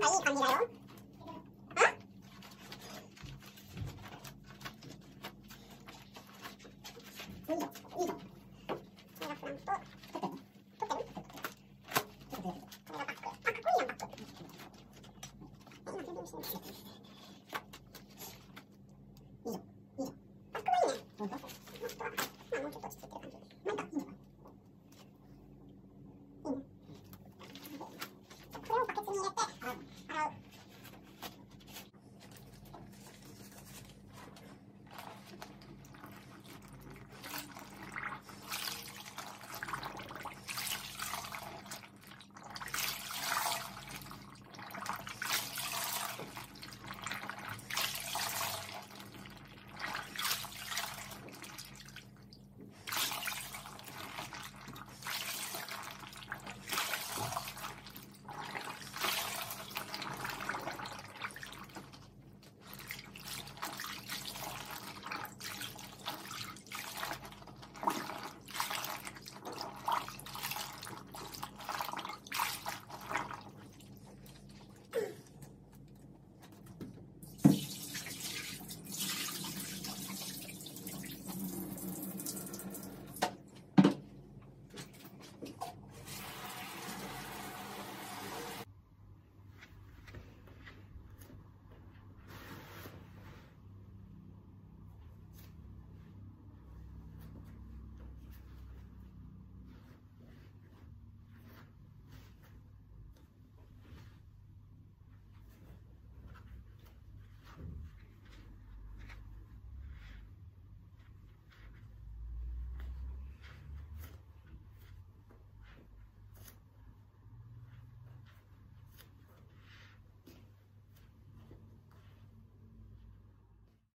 그럼 빨리 갑니다요.